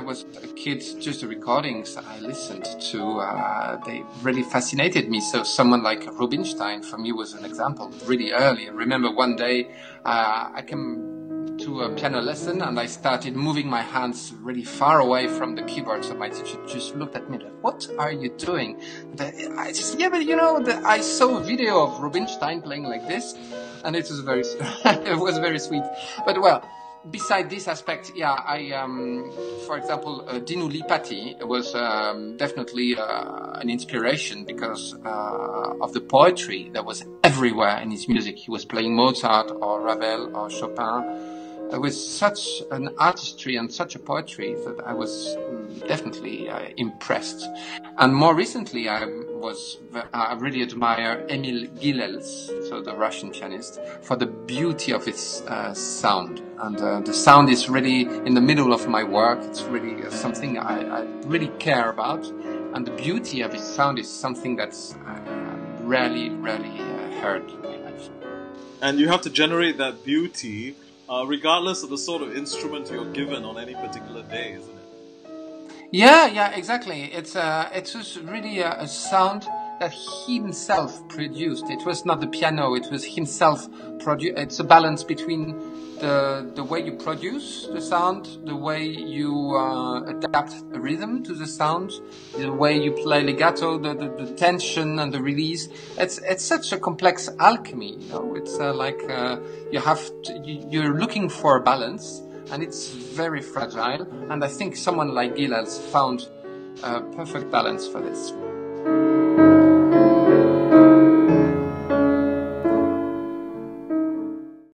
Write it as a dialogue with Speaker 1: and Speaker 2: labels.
Speaker 1: was a kid, just the recordings I listened to, uh, they really fascinated me. So someone like Rubinstein for me was an example really early. I remember one day uh, I came to a piano lesson and I started moving my hands really far away from the keyboard. So my teacher just looked at me like, "What are you doing?" I just, yeah, but you know, the, I saw a video of Rubinstein playing like this, and it was very, it was very sweet. But well beside this aspect, yeah, I, um, for example, uh, Dinu Lipatti was um, definitely uh, an inspiration because uh, of the poetry that was everywhere in his music. He was playing Mozart or Ravel or Chopin with such an artistry and such a poetry that I was mm, definitely uh, impressed. And more recently, I was I really admire Emil Gilels, so the Russian pianist, for the beauty of his uh, sound. And uh, the sound is really in the middle of my work. It's really something I, I really care about, and the beauty of his sound is something that's uh, rarely, rarely uh, heard.
Speaker 2: And you have to generate that beauty uh, regardless of the sort of instrument you're given on any particular day, isn't it?
Speaker 1: Yeah, yeah, exactly. It's uh, it's just really a, a sound that he himself produced. It was not the piano; it was himself produced. It's a balance between the the way you produce the sound, the way you uh, adapt the rhythm to the sound, the way you play legato, the, the, the, tension and the release. It's it's such a complex alchemy. You know, it's uh, like uh, you have to, you're looking for a balance, and it's very fragile. And I think someone like Gilels found a perfect balance for this.